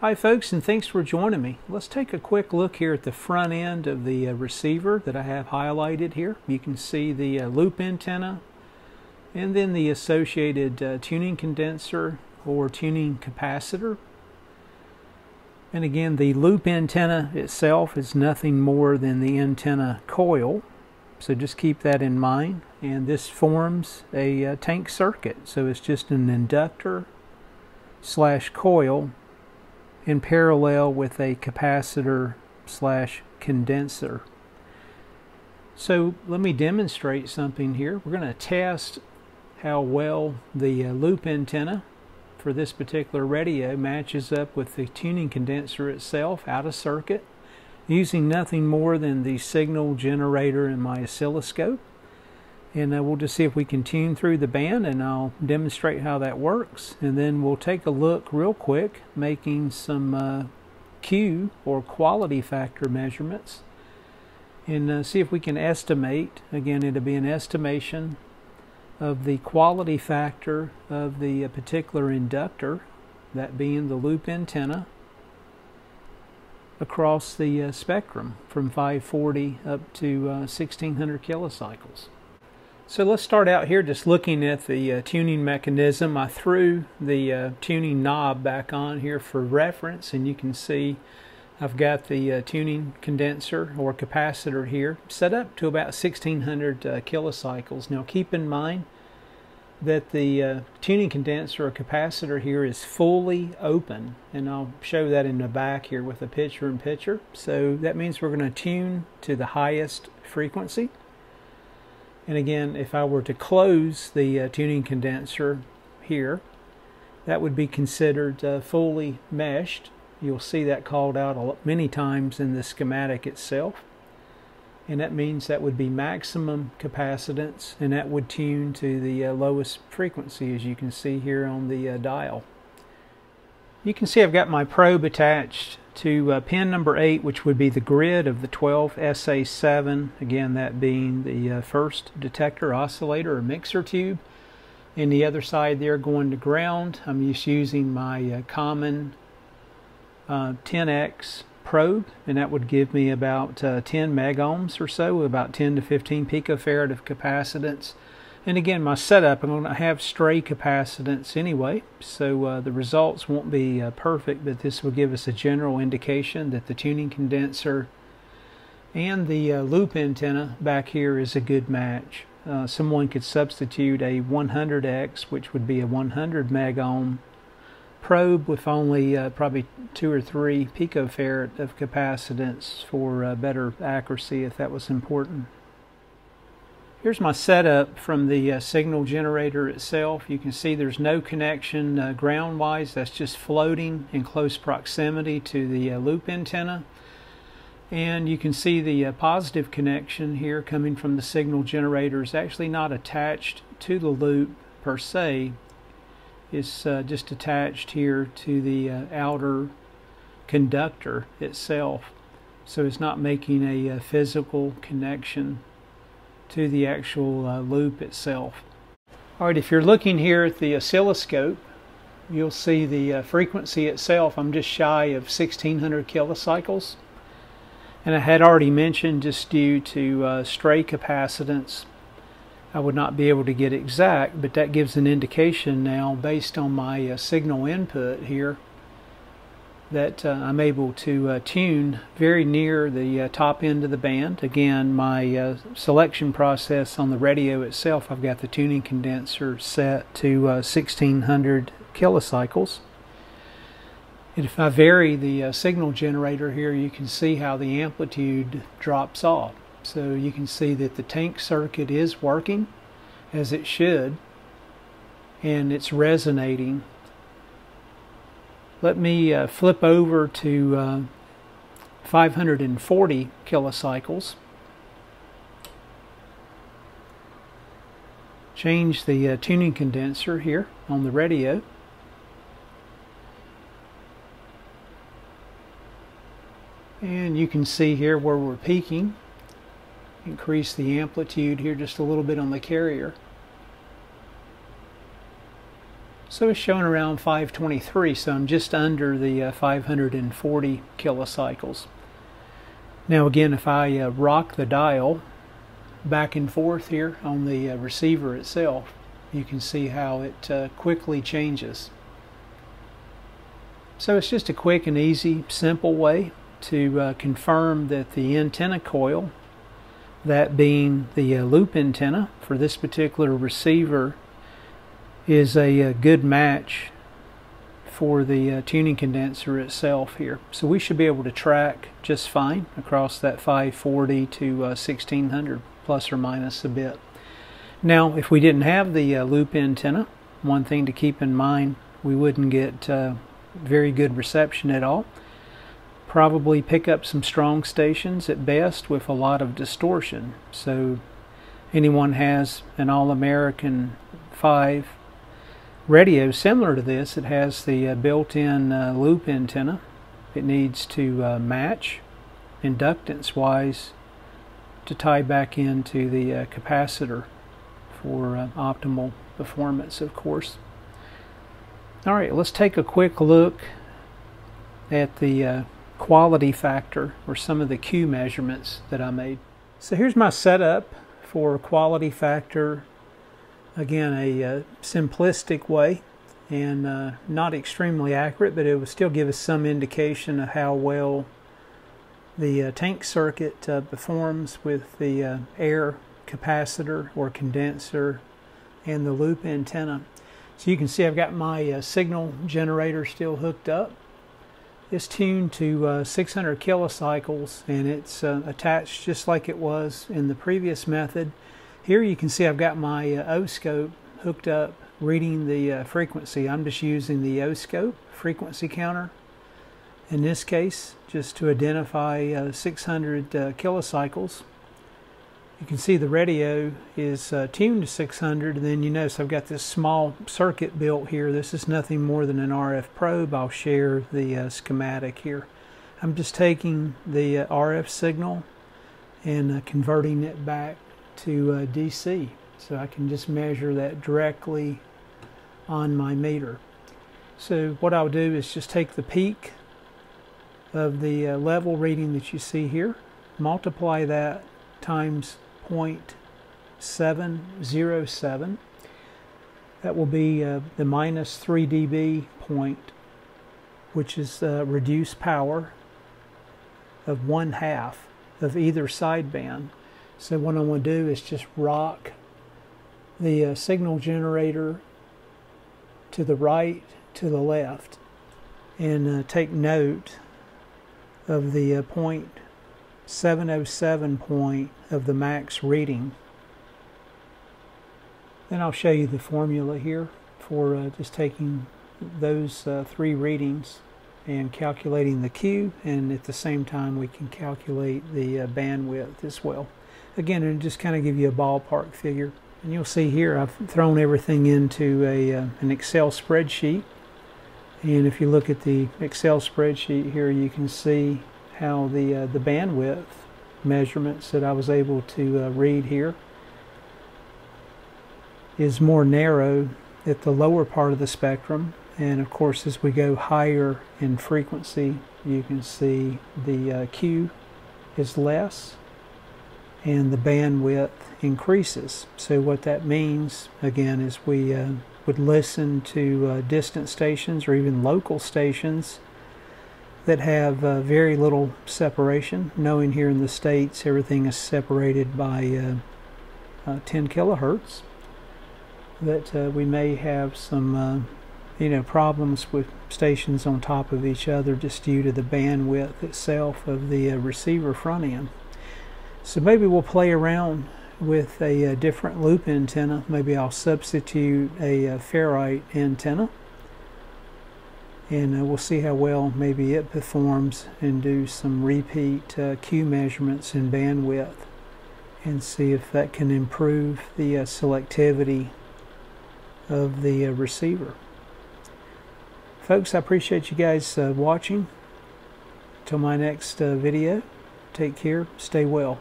Hi folks and thanks for joining me. Let's take a quick look here at the front end of the uh, receiver that I have highlighted here. You can see the uh, loop antenna and then the associated uh, tuning condenser or tuning capacitor. And again the loop antenna itself is nothing more than the antenna coil so just keep that in mind and this forms a uh, tank circuit so it's just an inductor slash coil in parallel with a capacitor slash condenser. So let me demonstrate something here. We're going to test how well the uh, loop antenna for this particular radio matches up with the tuning condenser itself out of circuit using nothing more than the signal generator in my oscilloscope and uh, we'll just see if we can tune through the band and I'll demonstrate how that works and then we'll take a look real quick making some uh, Q or quality factor measurements and uh, see if we can estimate again it'll be an estimation of the quality factor of the uh, particular inductor that being the loop antenna across the uh, spectrum from 540 up to 1600 uh, kilocycles. So let's start out here just looking at the uh, tuning mechanism. I threw the uh, tuning knob back on here for reference and you can see I've got the uh, tuning condenser or capacitor here set up to about 1600 uh, kilocycles. Now keep in mind that the uh, tuning condenser or capacitor here is fully open and I'll show that in the back here with a picture in picture. So that means we're going to tune to the highest frequency. And again, if I were to close the uh, tuning condenser here, that would be considered uh, fully meshed. You'll see that called out many times in the schematic itself. And that means that would be maximum capacitance, and that would tune to the uh, lowest frequency, as you can see here on the uh, dial. You can see I've got my probe attached to uh, pin number 8 which would be the grid of the 12 SA7 again that being the uh, first detector oscillator or mixer tube. And the other side there going to ground. I'm just using my uh, common 10x uh, probe and that would give me about uh, 10 megohms or so about 10 to 15 picofarad of capacitance and again, my setup, I'm going to have stray capacitance anyway, so uh, the results won't be uh, perfect, but this will give us a general indication that the tuning condenser and the uh, loop antenna back here is a good match. Uh, someone could substitute a 100X, which would be a 100 megohm probe with only uh, probably two or three picofarad of capacitance for uh, better accuracy if that was important. Here's my setup from the uh, signal generator itself. You can see there's no connection uh, ground-wise. That's just floating in close proximity to the uh, loop antenna. And you can see the uh, positive connection here coming from the signal generator is actually not attached to the loop per se. It's uh, just attached here to the uh, outer conductor itself. So it's not making a physical connection to the actual uh, loop itself. Alright, if you're looking here at the oscilloscope, you'll see the uh, frequency itself. I'm just shy of 1600 kilocycles. And I had already mentioned just due to uh, stray capacitance, I would not be able to get exact, but that gives an indication now based on my uh, signal input here that uh, I'm able to uh, tune very near the uh, top end of the band. Again, my uh, selection process on the radio itself, I've got the tuning condenser set to 1600 uh, kilocycles. And if I vary the uh, signal generator here, you can see how the amplitude drops off. So you can see that the tank circuit is working as it should, and it's resonating let me uh, flip over to uh, 540 kilocycles. Change the uh, tuning condenser here on the radio. And you can see here where we're peaking. Increase the amplitude here just a little bit on the carrier. So it's showing around 523, so I'm just under the uh, 540 kilocycles. Now again, if I uh, rock the dial back and forth here on the uh, receiver itself, you can see how it uh, quickly changes. So it's just a quick and easy, simple way to uh, confirm that the antenna coil, that being the uh, loop antenna for this particular receiver, is a, a good match for the uh, tuning condenser itself here. So we should be able to track just fine across that 540 to uh, 1600 plus or minus a bit. Now if we didn't have the uh, loop antenna, one thing to keep in mind, we wouldn't get uh, very good reception at all. Probably pick up some strong stations at best with a lot of distortion. So anyone has an All-American 5 radio similar to this. It has the uh, built-in uh, loop antenna. It needs to uh, match inductance wise to tie back into the uh, capacitor for uh, optimal performance of course. Alright, let's take a quick look at the uh, quality factor or some of the Q measurements that I made. So here's my setup for quality factor again a uh, simplistic way and uh, not extremely accurate but it will still give us some indication of how well the uh, tank circuit uh, performs with the uh, air capacitor or condenser and the loop antenna. So you can see I've got my uh, signal generator still hooked up. It's tuned to 600 kilocycles and it's attached just like it was in the previous method here you can see I've got my uh, O-scope hooked up reading the uh, frequency. I'm just using the O-scope frequency counter in this case just to identify uh, 600 uh, kilocycles. You can see the radio is uh, tuned to 600 and then you notice I've got this small circuit built here. This is nothing more than an RF probe. I'll share the uh, schematic here. I'm just taking the RF signal and converting it back to uh, DC. So I can just measure that directly on my meter. So what I'll do is just take the peak of the uh, level reading that you see here, multiply that times 0.707. That will be uh, the minus 3 dB point, which is uh, reduced power of one half of either sideband. So what I'm going to do is just rock the uh, signal generator to the right, to the left, and uh, take note of the uh, point 707 point of the max reading. Then I'll show you the formula here for uh, just taking those uh, three readings and calculating the Q and at the same time we can calculate the uh, bandwidth as well again, it'll just kind of give you a ballpark figure. And you'll see here I've thrown everything into a uh, an Excel spreadsheet. And if you look at the Excel spreadsheet here, you can see how the uh, the bandwidth measurements that I was able to uh, read here is more narrow at the lower part of the spectrum. And of course, as we go higher in frequency, you can see the uh, Q is less and the bandwidth increases. So what that means again is we uh, would listen to uh, distant stations or even local stations that have uh, very little separation. Knowing here in the States everything is separated by uh, uh, 10 kilohertz, that uh, we may have some you know problems with stations on top of each other just due to the bandwidth itself of the receiver front end. So maybe we'll play around with a, a different loop antenna. Maybe I'll substitute a, a ferrite antenna and uh, we'll see how well maybe it performs and do some repeat uh, Q measurements in bandwidth and see if that can improve the uh, selectivity of the uh, receiver. Folks, I appreciate you guys uh, watching. Till my next uh, video, take care, stay well.